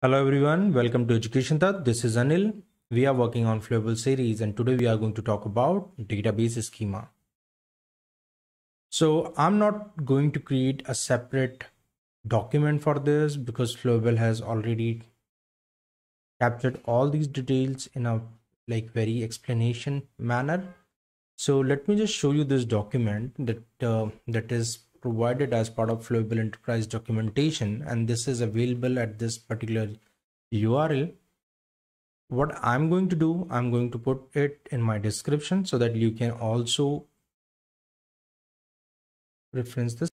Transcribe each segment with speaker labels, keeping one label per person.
Speaker 1: Hello everyone, welcome to Education Tatva. This is Anil. We are working on Flowable series and today we are going to talk about database schema. So I'm not going to create a separate document for this because Flowable has already captured all these details in a like very explanation manner. So let me just show you this document that uh, that is provided as part of Flowable Enterprise documentation, and this is available at this particular URL. What I'm going to do, I'm going to put it in my description so that you can also reference this.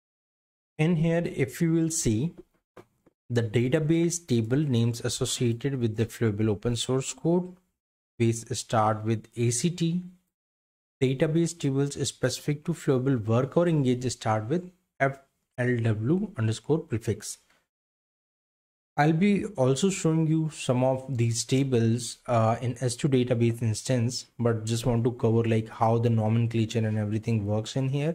Speaker 1: In here, if you will see the database table names associated with the Flowable open source code, we start with ACT database tables specific to Flowable work or engage start with FLW underscore prefix. I'll be also showing you some of these tables uh, in H2 database instance, but just want to cover like how the nomenclature and everything works in here.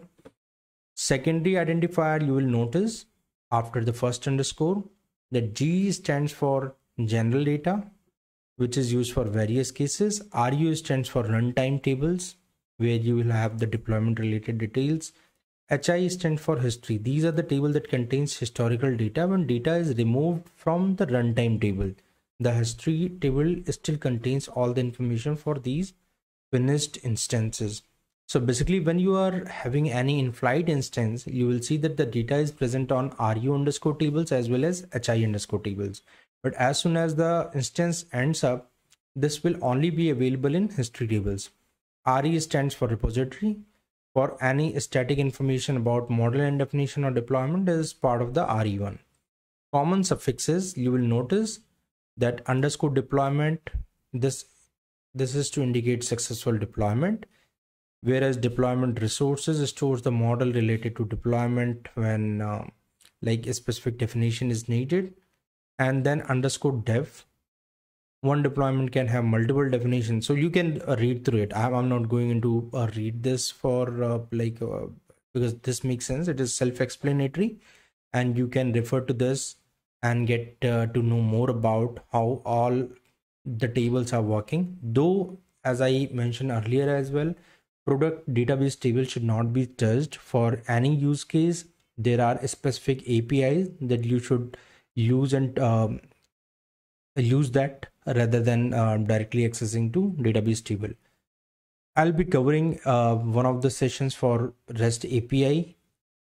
Speaker 1: Secondary identifier, you will notice after the first underscore that G stands for general data, which is used for various cases. RU stands for runtime tables, where you will have the deployment related details. HI stands for history. These are the table that contains historical data when data is removed from the runtime table. The history table still contains all the information for these finished instances. So basically when you are having any in-flight instance, you will see that the data is present on RU underscore tables as well as HI underscore tables. But as soon as the instance ends up, this will only be available in history tables. RE stands for repository. For any static information about model and definition or deployment is part of the RE1. Common suffixes, you will notice that underscore deployment, this, this is to indicate successful deployment. Whereas deployment resources stores the model related to deployment when uh, like a specific definition is needed. And then underscore dev one deployment can have multiple definitions. So you can read through it. I'm, not going into uh, read this for uh, like uh, because this makes sense. It is self-explanatory and you can refer to this and get uh, to know more about how all the tables are working. Though as i mentioned earlier as well product database table should not be touched for any use case. There are specific apis that you should use and um, use that rather than uh, directly accessing to database table. I'll be covering uh, one of the sessions for REST API.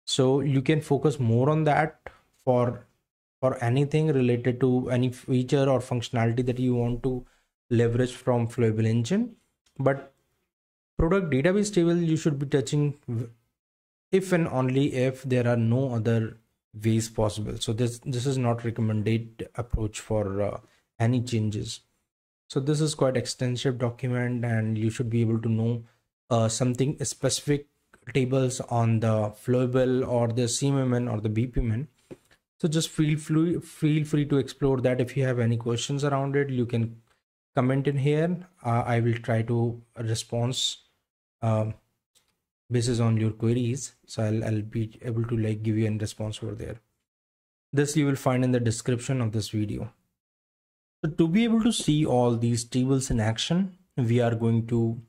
Speaker 1: So you can focus more on that for for anything related to any feature or functionality that you want to leverage from Flowable Engine. But product database table you should be touching if and only if there are no other ways possible. So this this is not recommended approach for uh, any changes. So this is quite extensive document and you should be able to know uh, something specific tables on the flowable or the cmmn or the bpmn so just feel free feel free to explore that. If you have any questions around it you can comment in here. Uh, i will try to response um, basis on your queries. So I'll, I'll be able to like give you a response over there. This you will find in the description of this video so to be able to see all these tables in action, we are going to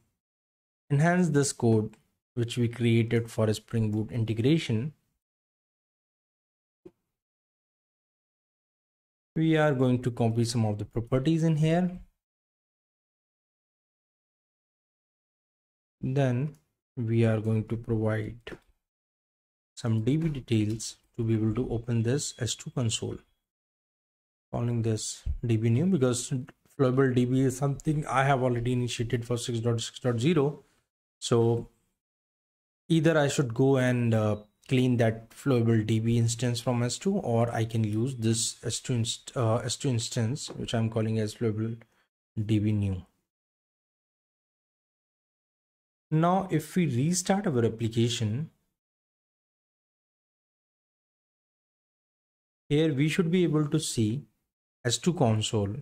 Speaker 1: enhance this code which we created for a Spring Boot integration. We are going to copy some of the properties in here. Then we are going to provide some DB details to be able to open this H2 console calling this db new because flowable db is something i have already initiated for 6.6.0 so either i should go and uh, clean that flowable db instance from h2 or i can use this h2 inst uh, h2 instance which i'm calling as flowable db new. Now if we restart our application here we should be able to see H2 console.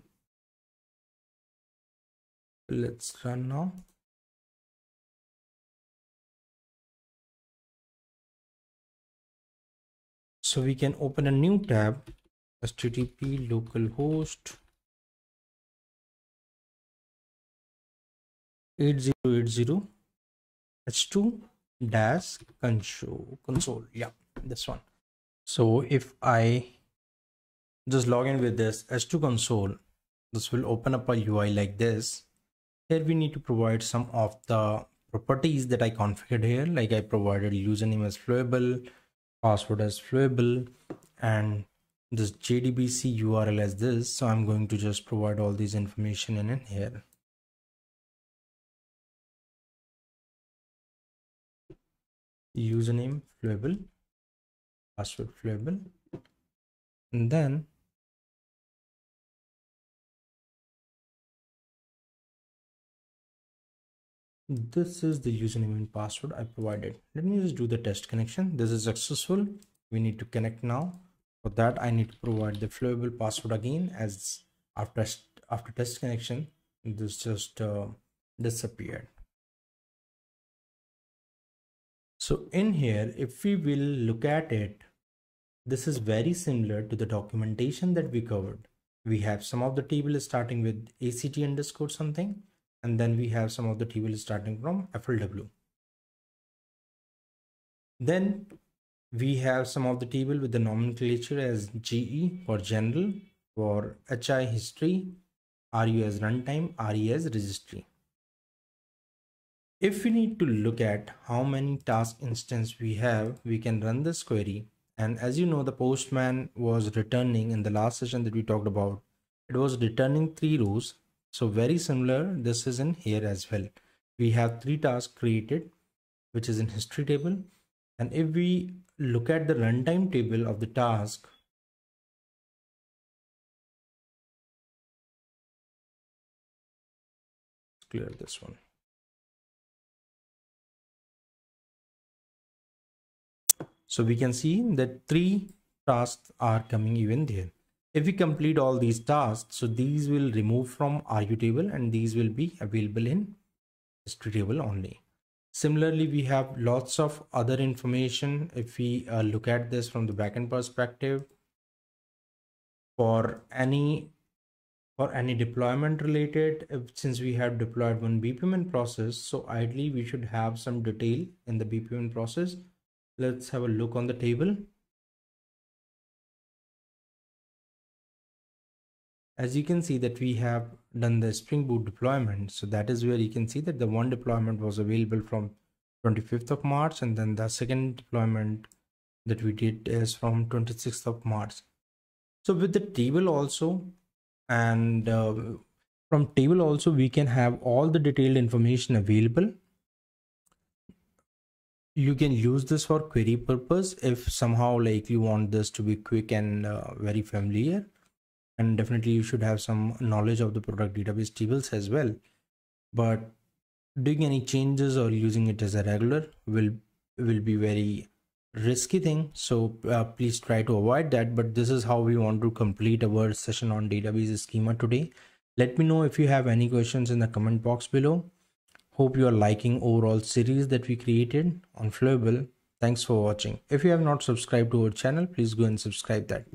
Speaker 1: Let's run now. So we can open a new tab http localhost 8080 h2 dash console console yeah this one so if i just log in with this h2 console. This will open up a ui like this. Here we need to provide some of the properties that i configured here like i provided username as flowable password as flowable and this jdbc url as this. So i'm going to just provide all these information in, in here. Username flowable password flowable and then this is the username and password i provided. Let me just do the test connection. This is successful. We need to connect now. For that i need to provide the flowable password again as after after test connection this just uh, disappeared. So in here if we will look at it this is very similar to the documentation that we covered. We have some of the table starting with act underscore something and then we have some of the table starting from flw then we have some of the table with the nomenclature as GE for general, for HI history, RU as runtime, RE as registry. If we need to look at how many task instance we have, we can run this query. And as you know, the postman was returning in the last session that we talked about, it was returning three rows. So very similar, this is in here as well. We have three tasks created, which is in history table. And if we look at the runtime table of the task, clear this one. So we can see that three tasks are coming even there. If we complete all these tasks, so these will remove from RU table and these will be available in history table only. Similarly, we have lots of other information. If we uh, look at this from the backend perspective, for any for any deployment related, if, since we have deployed one BPMN process, so ideally we should have some detail in the BPMN process. Let's have a look on the table. As you can see that we have done the spring boot deployment so that is where you can see that the one deployment was available from 25th of march and then the second deployment that we did is from 26th of march. So with the table also and uh, from table also we can have all the detailed information available. You can use this for query purpose if somehow like you want this to be quick and uh, very familiar and definitely you should have some knowledge of the product database tables as well. But doing any changes or using it as a regular will will be very risky thing. So uh, please try to avoid that. But this is how we want to complete our session on database schema today. Let me know if you have any questions in the comment box below. Hope you are liking overall series that we created on flowable thanks for watching. If you have not subscribed to our channel please go and subscribe that